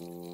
Mm-hmm.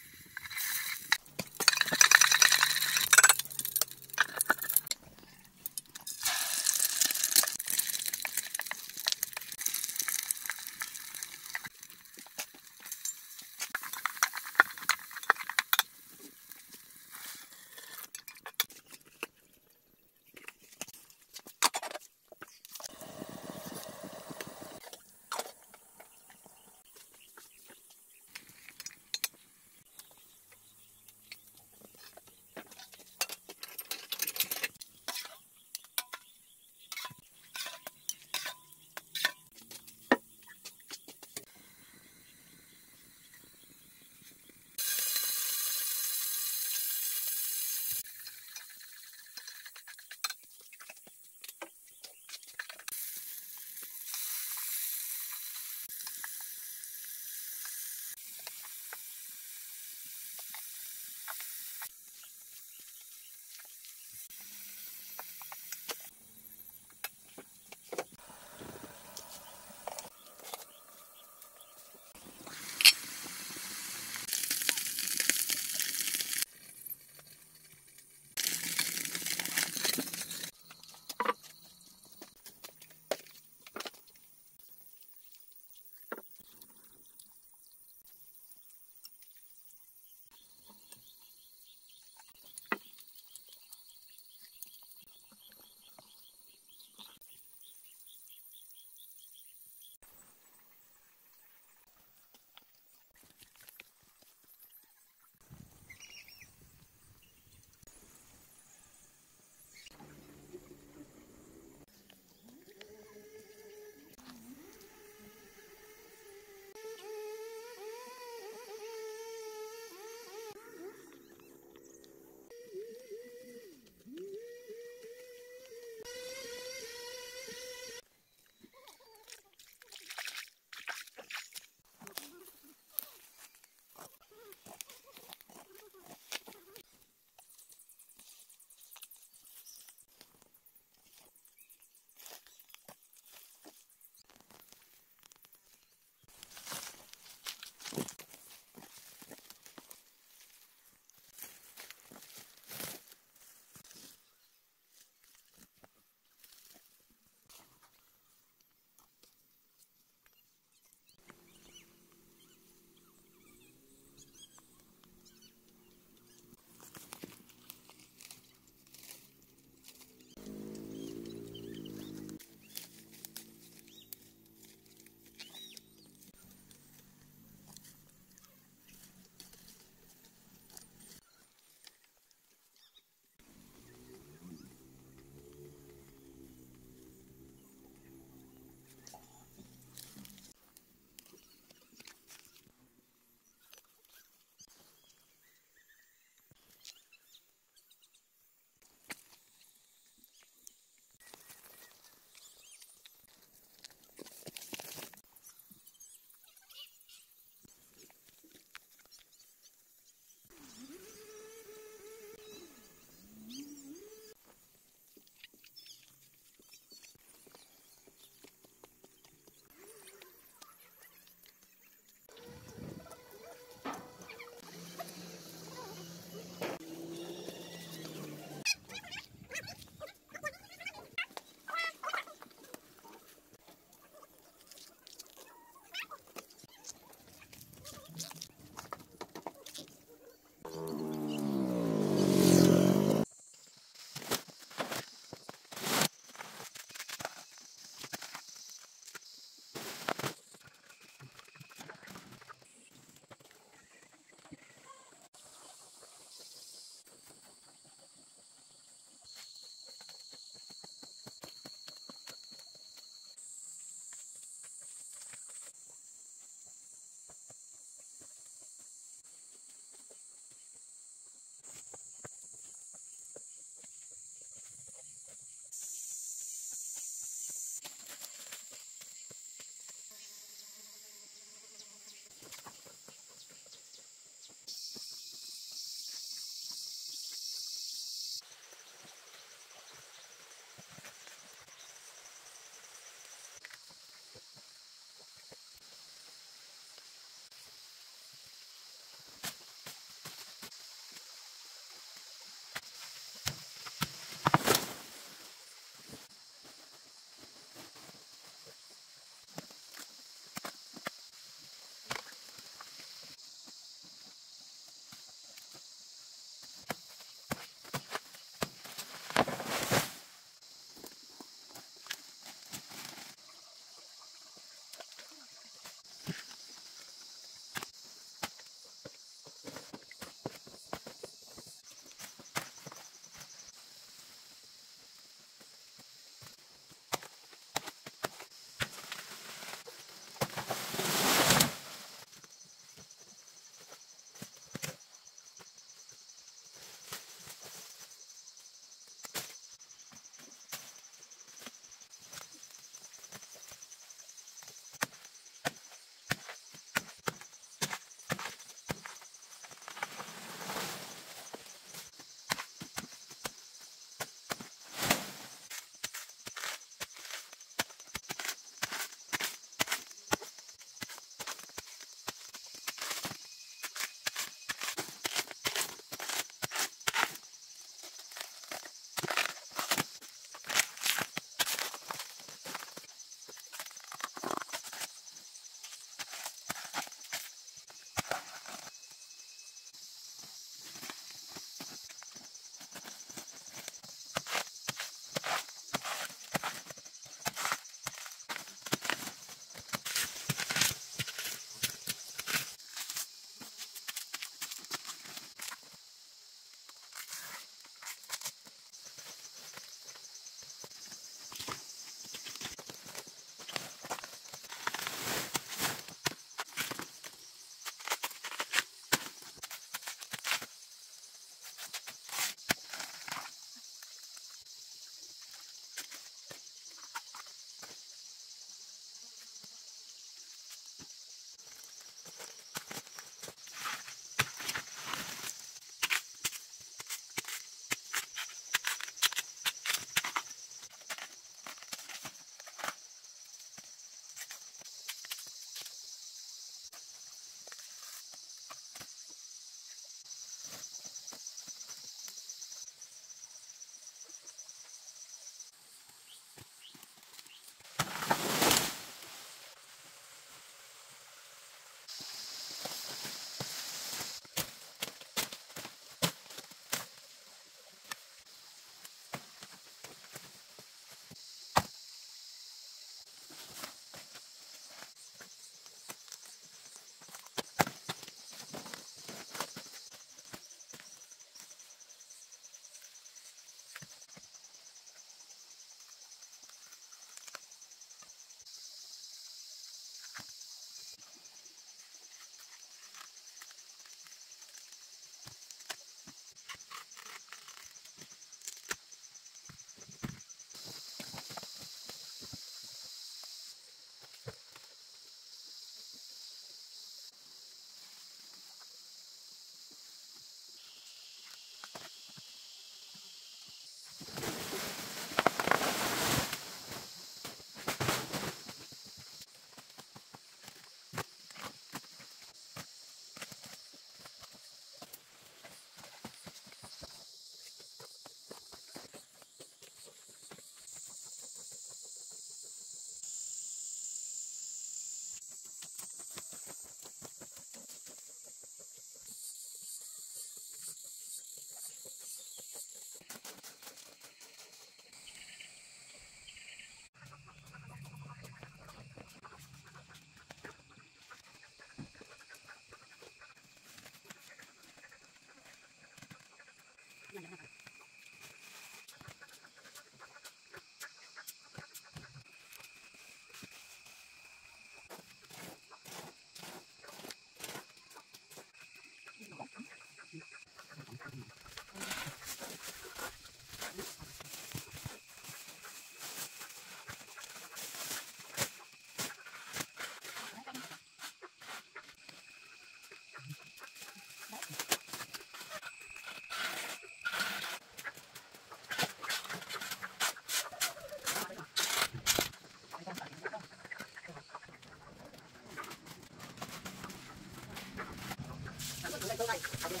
like